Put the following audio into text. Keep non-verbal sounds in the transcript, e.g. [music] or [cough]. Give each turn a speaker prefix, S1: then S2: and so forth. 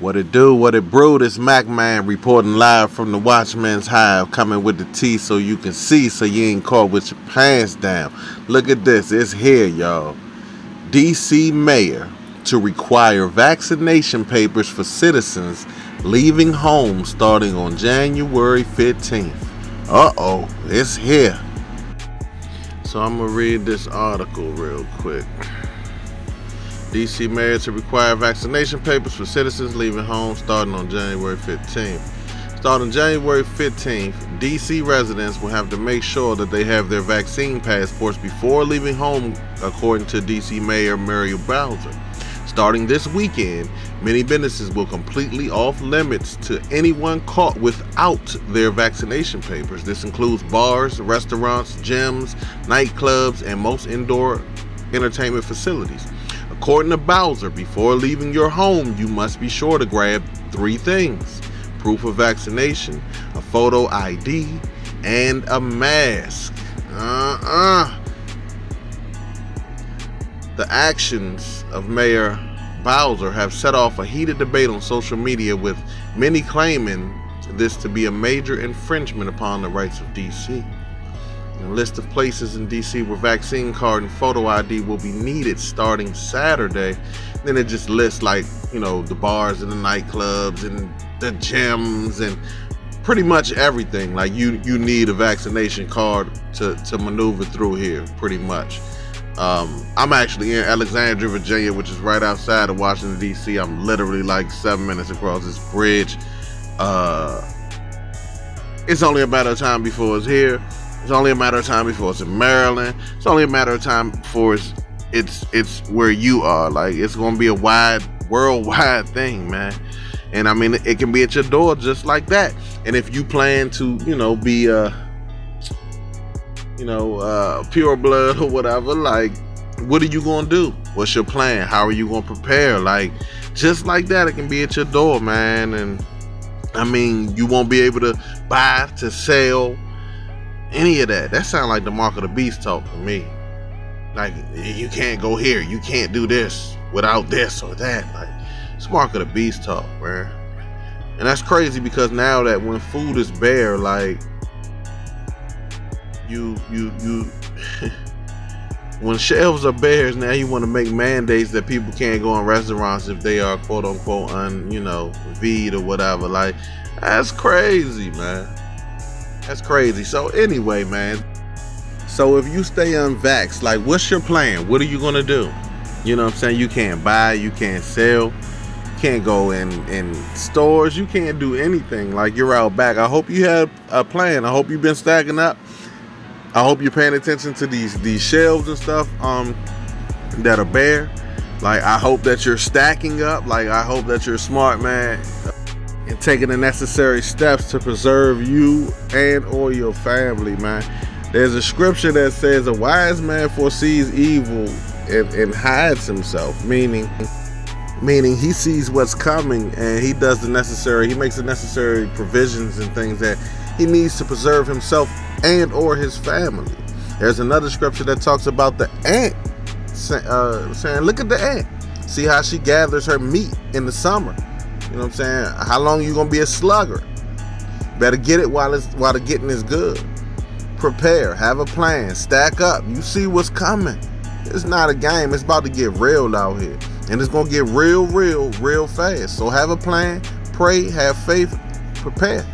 S1: What it do, what it brew, this Mac Man reporting live from the Watchman's Hive, coming with the tea so you can see so you ain't caught with your pants down. Look at this, it's here, y'all. DC Mayor to require vaccination papers for citizens leaving home starting on January 15th. Uh-oh, it's here. So I'm gonna read this article real quick. DC mayor to require vaccination papers for citizens leaving home starting on January 15th. Starting January 15th, DC residents will have to make sure that they have their vaccine passports before leaving home, according to DC Mayor Muriel Bowser. Starting this weekend, many businesses will completely off limits to anyone caught without their vaccination papers. This includes bars, restaurants, gyms, nightclubs, and most indoor entertainment facilities. According to Bowser, before leaving your home, you must be sure to grab three things proof of vaccination, a photo ID, and a mask. Uh uh. The actions of Mayor Bowser have set off a heated debate on social media, with many claiming this to be a major infringement upon the rights of DC. A list of places in DC where vaccine card and photo ID will be needed starting Saturday. Then it just lists like, you know, the bars and the nightclubs and the gyms and pretty much everything. Like you you need a vaccination card to, to maneuver through here, pretty much. Um, I'm actually in Alexandria, Virginia, which is right outside of Washington, D.C. I'm literally like seven minutes across this bridge. Uh, it's only a matter of time before it's here. It's only a matter of time before it's in Maryland. It's only a matter of time before it's it's it's where you are. Like it's gonna be a wide, worldwide [laughs] thing, man. And I mean, it can be at your door just like that. And if you plan to, you know, be uh, you know, uh, pure blood or whatever, like, what are you gonna do? What's your plan? How are you gonna prepare? Like, just like that, it can be at your door, man. And I mean, you won't be able to buy, to sell, any of that. That sounds like the mark of the beast talk to me. Like you can't go here, you can't do this without this or that. Like it's mark of the beast talk, man. And that's crazy because now that when food is bare, like you you you [laughs] when shelves are bare, now you want to make mandates that people can't go in restaurants if they are quote unquote un you know V'd or whatever. Like that's crazy, man. That's crazy. So anyway, man. So if you stay unvaxxed, like what's your plan? What are you gonna do? You know what I'm saying? You can't buy, you can't sell, can't go in in stores, you can't do anything. Like you're out back. I hope you have a plan. I hope you've been stacking up. I hope you're paying attention to these these shelves and stuff um that are bare. Like I hope that you're stacking up. Like I hope that you're smart, man and taking the necessary steps to preserve you and or your family, man. There's a scripture that says a wise man foresees evil and, and hides himself, meaning meaning he sees what's coming and he does the necessary, he makes the necessary provisions and things that he needs to preserve himself and or his family. There's another scripture that talks about the ant, uh, saying, look at the ant. See how she gathers her meat in the summer you know what I'm saying? How long you gonna be a slugger? Better get it while it's while the getting is good. Prepare, have a plan, stack up. You see what's coming. It's not a game. It's about to get real out here, and it's gonna get real, real, real fast. So have a plan, pray, have faith, prepare.